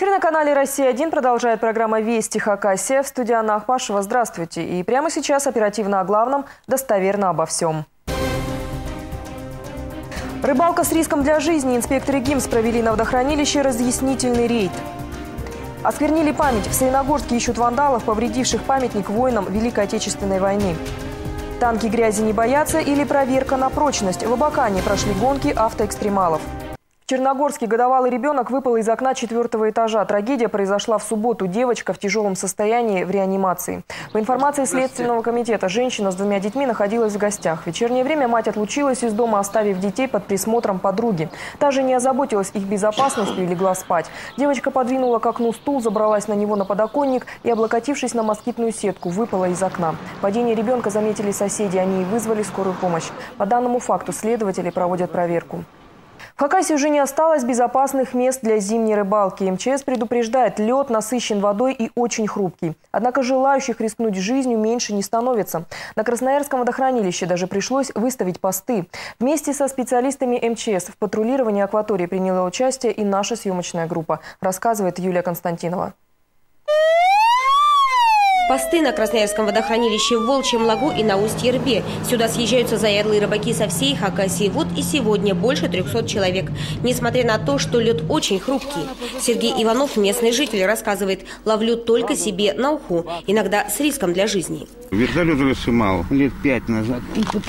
Эфир на канале «Россия-1» продолжает программа «Вести Хакасия». В студии Анна Ахпашева. Здравствуйте. И прямо сейчас оперативно о главном, достоверно обо всем. Рыбалка с риском для жизни. Инспекторы ГИМС провели на водохранилище разъяснительный рейд. Осквернили память. В Саяногорске ищут вандалов, повредивших памятник воинам Великой Отечественной войны. Танки грязи не боятся или проверка на прочность. В Абакане прошли гонки автоэкстремалов. Черногорский годовалый ребенок выпал из окна четвертого этажа. Трагедия произошла в субботу. Девочка в тяжелом состоянии в реанимации. По информации Следственного комитета, женщина с двумя детьми находилась в гостях. В вечернее время мать отлучилась из дома, оставив детей под присмотром подруги. Та же не озаботилась их безопасностью и легла спать. Девочка подвинула к окну стул, забралась на него на подоконник и, облокотившись на москитную сетку, выпала из окна. Падение ребенка заметили соседи, они и вызвали скорую помощь. По данному факту следователи проводят проверку. В Хакасии уже не осталось безопасных мест для зимней рыбалки. МЧС предупреждает, лед насыщен водой и очень хрупкий. Однако желающих рискнуть жизнью меньше не становится. На Красноярском водохранилище даже пришлось выставить посты. Вместе со специалистами МЧС в патрулировании акватории приняла участие и наша съемочная группа, рассказывает Юлия Константинова. Посты на Красноярском водохранилище в Волчьем лагу и на Усть-Ербе. Сюда съезжаются заядлые рыбаки со всей Хакасии. Вот и сегодня больше 300 человек. Несмотря на то, что лед очень хрупкий. Сергей Иванов, местный житель, рассказывает, ловлю только себе на уху, иногда с риском для жизни. Вертолет уже мало, лет пять назад. Ту,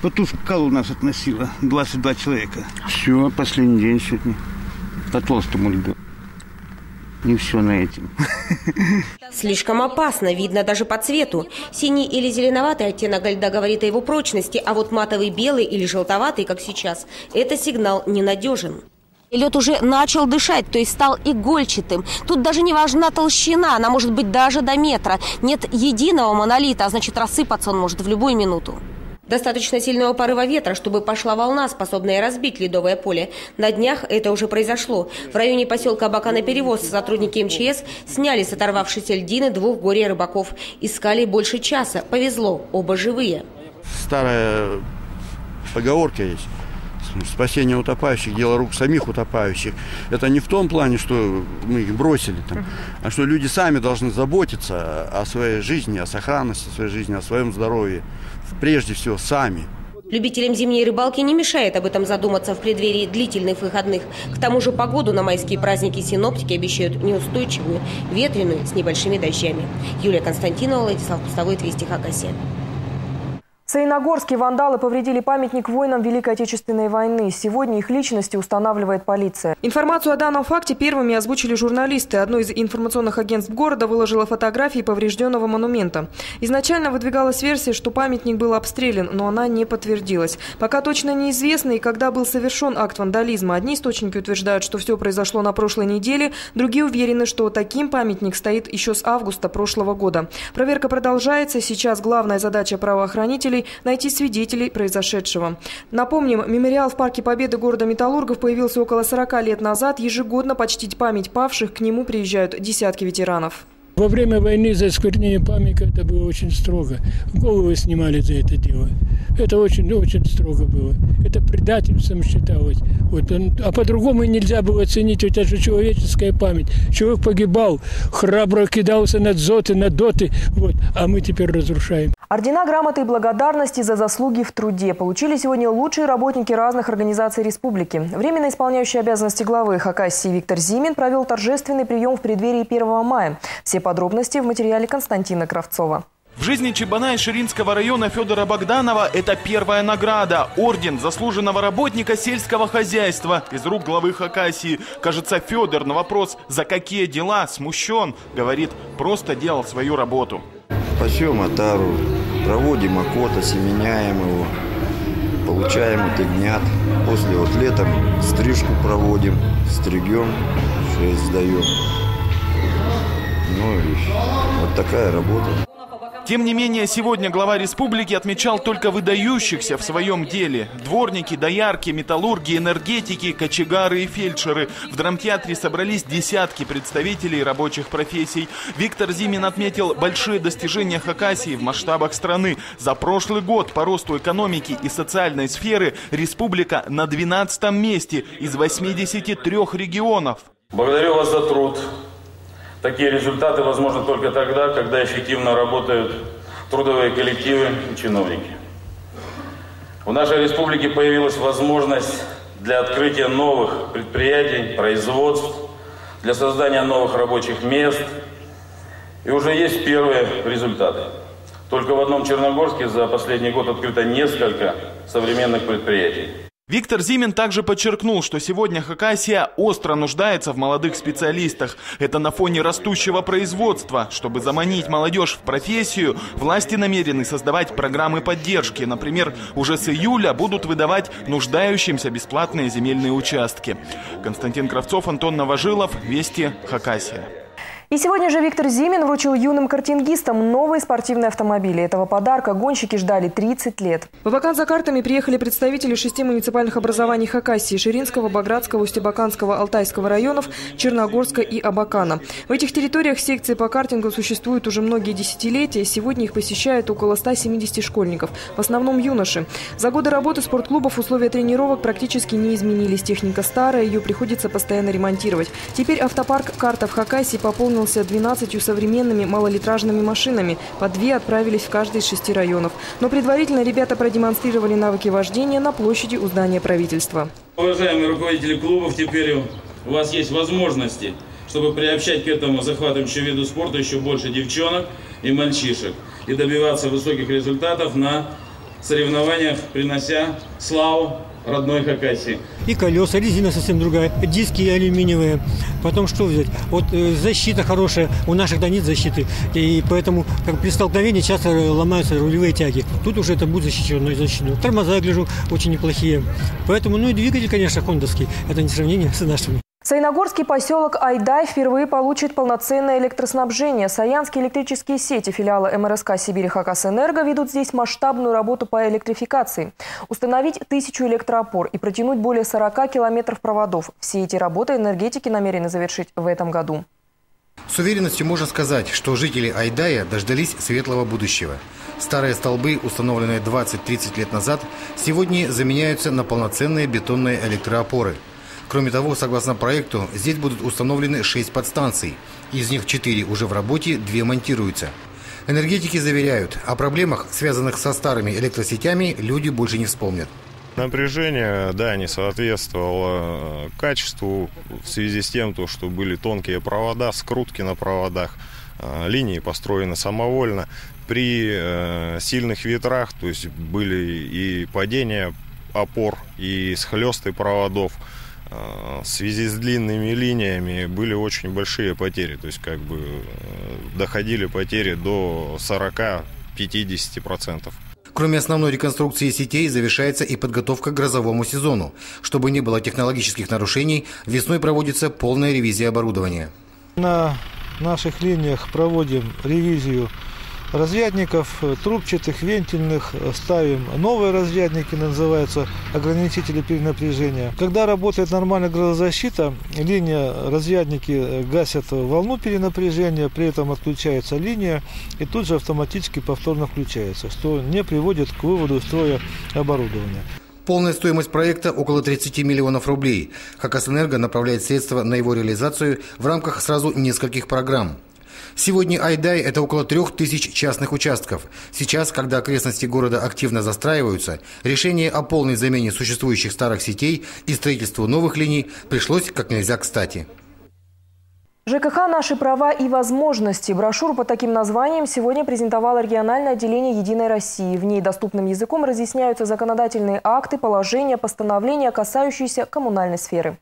по ту скалу нас относило 22 человека. Все, последний день сегодня. По толстому льду не все на этом. Слишком опасно, видно даже по цвету. Синий или зеленоватый оттенок льда говорит о его прочности, а вот матовый белый или желтоватый, как сейчас, это сигнал ненадежен. Лед уже начал дышать, то есть стал игольчатым. Тут даже не важна толщина, она может быть даже до метра. Нет единого монолита, а значит рассыпаться он может в любую минуту. Достаточно сильного порыва ветра, чтобы пошла волна, способная разбить ледовое поле. На днях это уже произошло. В районе поселка Абакана-Перевоз сотрудники МЧС сняли с оторвавшейся льдины двух горе-рыбаков. Искали больше часа. Повезло, оба живые. Старая поговорка есть спасение утопающих, дело рук самих утопающих. Это не в том плане, что мы их бросили, там, а что люди сами должны заботиться о своей жизни, о сохранности своей жизни, о своем здоровье. Прежде всего, сами. Любителям зимней рыбалки не мешает об этом задуматься в преддверии длительных выходных. К тому же погоду на майские праздники синоптики обещают неустойчивую, ветреную, с небольшими дождями. Юлия Константинова, Владислав Пустовой, Твести Хакасия. В Саиногорске вандалы повредили памятник воинам Великой Отечественной войны. Сегодня их личности устанавливает полиция. Информацию о данном факте первыми озвучили журналисты. Одно из информационных агентств города выложило фотографии поврежденного монумента. Изначально выдвигалась версия, что памятник был обстрелян, но она не подтвердилась. Пока точно неизвестно и когда был совершен акт вандализма. Одни источники утверждают, что все произошло на прошлой неделе, другие уверены, что таким памятник стоит еще с августа прошлого года. Проверка продолжается. Сейчас главная задача правоохранителей следователей найти свидетелей произошедшего. Напомним, мемориал в Парке Победы города Металлургов появился около 40 лет назад. Ежегодно почтить память павших к нему приезжают десятки ветеранов. Во время войны за осквернение памятника это было очень строго. Головы снимали за это дело. Это очень-очень строго было. Это предательством считалось. Вот а по-другому нельзя было оценить. Это же человеческая память. Человек погибал, храбро кидался на дзоты, на доты. Вот, а мы теперь разрушаем. Ордена, грамоты и благодарности за заслуги в труде получили сегодня лучшие работники разных организаций республики. Временно исполняющий обязанности главы Хакасии Виктор Зимин провел торжественный прием в преддверии 1 мая. Все подробности в материале Константина Кравцова. В жизни Чебана и Ширинского района Федора Богданова это первая награда – орден заслуженного работника сельского хозяйства из рук главы Хакасии. Кажется, Федор на вопрос «За какие дела?» смущен. Говорит, просто делал свою работу. Пасем отару, проводим окот, осеменяем его, получаем отягнят. После вот летом стрижку проводим, стригем, шесть сдаем. Ну и вот такая работа. Тем не менее, сегодня глава республики отмечал только выдающихся в своем деле. Дворники, доярки, металлурги, энергетики, кочегары и фельдшеры. В драмтеатре собрались десятки представителей рабочих профессий. Виктор Зимин отметил большие достижения Хакасии в масштабах страны. За прошлый год по росту экономики и социальной сферы республика на 12 месте из 83 регионов. Благодарю вас за труд. Такие результаты возможны только тогда, когда эффективно работают трудовые коллективы и чиновники. В нашей республике появилась возможность для открытия новых предприятий, производств, для создания новых рабочих мест. И уже есть первые результаты. Только в одном Черногорске за последний год открыто несколько современных предприятий. Виктор Зимин также подчеркнул, что сегодня Хакасия остро нуждается в молодых специалистах. Это на фоне растущего производства. Чтобы заманить молодежь в профессию, власти намерены создавать программы поддержки. Например, уже с июля будут выдавать нуждающимся бесплатные земельные участки. Константин Кравцов, Антон Новожилов, Вести, Хакасия. И сегодня же Виктор Зимин вручил юным картингистам новые спортивные автомобили. Этого подарка гонщики ждали 30 лет. В Абакан за картами приехали представители шести муниципальных образований Хакасии – Ширинского, Багратского, Устебаканского, Алтайского районов, Черногорска и Абакана. В этих территориях секции по картингу существуют уже многие десятилетия. Сегодня их посещают около 170 школьников, в основном юноши. За годы работы спортклубов условия тренировок практически не изменились. Техника старая, ее приходится постоянно ремонтировать. Теперь автопарк «Карта» в Хакасии пополнен пополнился 12 современными малолитражными машинами. По две отправились в каждый из шести районов. Но предварительно ребята продемонстрировали навыки вождения на площади у здания правительства. Уважаемые руководители клубов, теперь у вас есть возможности, чтобы приобщать к этому захватывающему виду спорта еще больше девчонок и мальчишек и добиваться высоких результатов на соревнованиях, принося славу родной Хакасии. И колеса, резина совсем другая, диски алюминиевые. Потом что взять? Вот э, защита хорошая, у наших да нет защиты. И поэтому как при столкновении часто ломаются рулевые тяги. Тут уже это будет защищенной защитой. Тормоза, гляжу, очень неплохие. Поэтому, ну и двигатель, конечно, хондовский. Это не сравнение с нашими. Саяногорский поселок Айдай впервые получит полноценное электроснабжение. Саянские электрические сети филиала МРСК «Сибирь Хакасэнерго» ведут здесь масштабную работу по электрификации. Установить тысячу электроопор и протянуть более 40 километров проводов. Все эти работы энергетики намерены завершить в этом году. С уверенностью можно сказать, что жители Айдая дождались светлого будущего. Старые столбы, установленные 20-30 лет назад, сегодня заменяются на полноценные бетонные электроопоры – Кроме того, согласно проекту, здесь будут установлены 6 подстанций. Из них 4 уже в работе, 2 монтируются. Энергетики заверяют, о проблемах, связанных со старыми электросетями, люди больше не вспомнят. Напряжение, да, не соответствовало э, качеству в связи с тем, что были тонкие провода, скрутки на проводах, э, линии построены самовольно. При э, сильных ветрах, то есть были и падения опор, и схлесты проводов – в связи с длинными линиями были очень большие потери. То есть как бы э, доходили потери до 40-50%. Кроме основной реконструкции сетей, завершается и подготовка к грозовому сезону. Чтобы не было технологических нарушений, весной проводится полная ревизия оборудования. На наших линиях проводим ревизию разрядников э, трубчатых, вентильных э, ставим новые разрядники, называются ограничители перенапряжения. Когда работает нормальная грозозащита, линия разрядники э, гасят волну перенапряжения, при этом отключается линия и тут же автоматически повторно включается, что не приводит к выводу строя оборудования. Полная стоимость проекта – около 30 миллионов рублей. Хакасэнерго направляет средства на его реализацию в рамках сразу нескольких программ – Сегодня Айдай – это около трех тысяч частных участков. Сейчас, когда окрестности города активно застраиваются, решение о полной замене существующих старых сетей и строительству новых линий пришлось как нельзя кстати. ЖКХ «Наши права и возможности». Брошюру по таким названиям сегодня презентовало региональное отделение «Единой России». В ней доступным языком разъясняются законодательные акты, положения, постановления, касающиеся коммунальной сферы.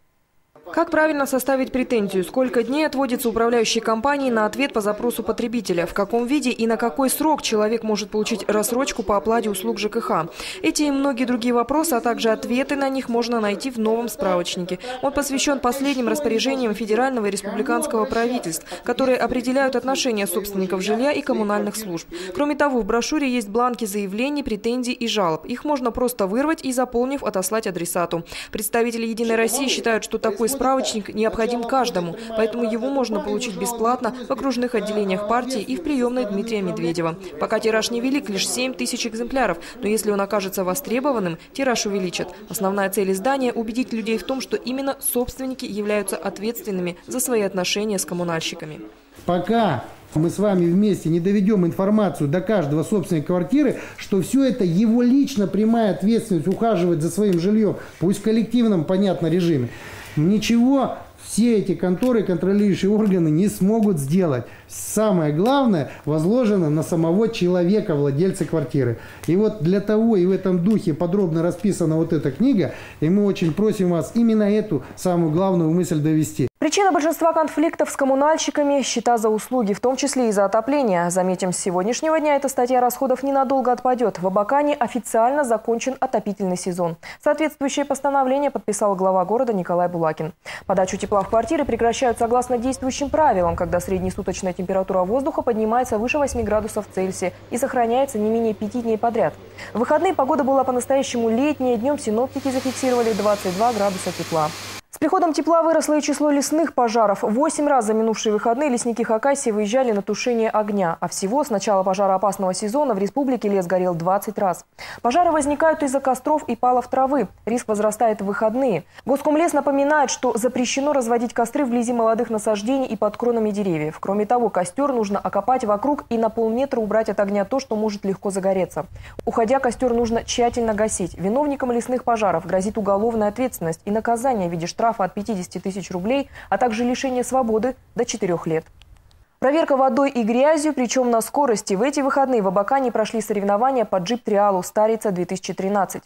Как правильно составить претензию? Сколько дней отводится управляющей компании на ответ по запросу потребителя? В каком виде и на какой срок человек может получить рассрочку по оплате услуг ЖКХ? Эти и многие другие вопросы, а также ответы на них можно найти в новом справочнике. Он посвящен последним распоряжениям федерального и республиканского правительств, которые определяют отношения собственников жилья и коммунальных служб. Кроме того, в брошюре есть бланки заявлений, претензий и жалоб. Их можно просто вырвать и, заполнив, отослать адресату. Представители «Единой России» считают, что такой справочник необходим каждому, поэтому его можно получить бесплатно в окружных отделениях партии и в приемной Дмитрия Медведева. Пока тираж невелик, лишь 7 тысяч экземпляров, но если он окажется востребованным, тираж увеличат. Основная цель издания – убедить людей в том, что именно собственники являются ответственными за свои отношения с коммунальщиками. Пока мы с вами вместе не доведем информацию до каждого собственника квартиры, что все это его лично прямая ответственность ухаживать за своим жильем, пусть в коллективном, понятно, режиме. Ничего все эти конторы, контролирующие органы не смогут сделать. Самое главное возложено на самого человека, владельца квартиры. И вот для того и в этом духе подробно расписана вот эта книга, и мы очень просим вас именно эту самую главную мысль довести. Причина большинства конфликтов с коммунальщиками – счета за услуги, в том числе и за отопление. Заметим, с сегодняшнего дня эта статья расходов ненадолго отпадет. В Абакане официально закончен отопительный сезон. Соответствующее постановление подписал глава города Николай Булакин. Подачу тепла в квартиры прекращают согласно действующим правилам, когда среднесуточная температура воздуха поднимается выше 8 градусов Цельсия и сохраняется не менее 5 дней подряд. В выходные погода была по-настоящему летняя. Днем синоптики зафиксировали 22 градуса тепла. С приходом тепла выросло и число лесных пожаров. Восемь раз за минувшие выходные лесники Хакасии выезжали на тушение огня. А всего с начала пожароопасного сезона в республике лес горел 20 раз. Пожары возникают из-за костров и палов травы. Риск возрастает в выходные. Госкомлес напоминает, что запрещено разводить костры вблизи молодых насаждений и под кронами деревьев. Кроме того, костер нужно окопать вокруг и на полметра убрать от огня то, что может легко загореться. Уходя, костер нужно тщательно гасить. Виновникам лесных пожаров грозит уголовная ответственность и наказание в виде штрафа штрафа от 50 тысяч рублей, а также лишение свободы до 4 лет. Проверка водой и грязью, причем на скорости. В эти выходные в Абакане прошли соревнования по джип-триалу «Старица-2013».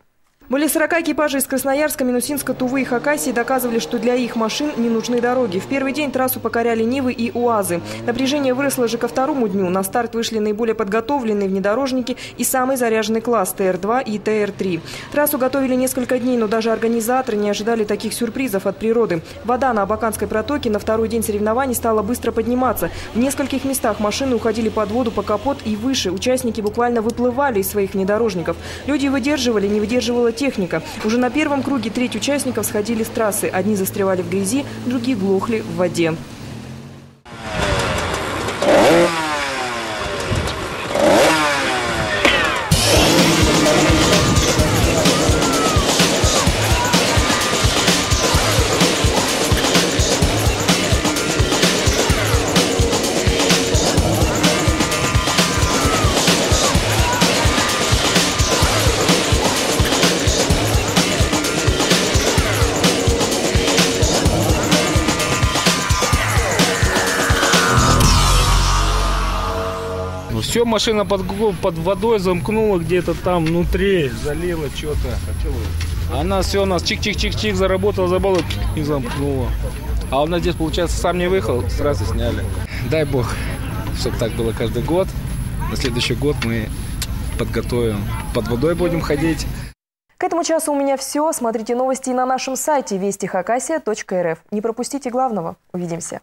Более 40 экипажей из Красноярска, Минусинска, Тувы и Хакасии доказывали, что для их машин не нужны дороги. В первый день трассу покоряли Нивы и УАЗы. Напряжение выросло же ко второму дню. На старт вышли наиболее подготовленные внедорожники и самый заряженный класс ТР-2 и ТР-3. Трассу готовили несколько дней, но даже организаторы не ожидали таких сюрпризов от природы. Вода на Абаканской протоке на второй день соревнований стала быстро подниматься. В нескольких местах машины уходили под воду по капот и выше. Участники буквально выплывали из своих внедорожников. Люди выдерживали, не выдерживала техника. Уже на первом круге треть участников сходили с трассы. Одни застревали в грязи, другие глохли в воде. Все, машина под, под водой замкнула где-то там внутри, залила что-то. Она все, у нас чик-чик-чик-чик заработала, забыла и замкнула. А у нас здесь, получается, сам не выехал, сразу сняли. Дай бог, чтобы так было каждый год. На следующий год мы подготовим. Под водой будем ходить. К этому часу у меня все. Смотрите новости на нашем сайте вестихакасия.рф. Не пропустите главного. Увидимся.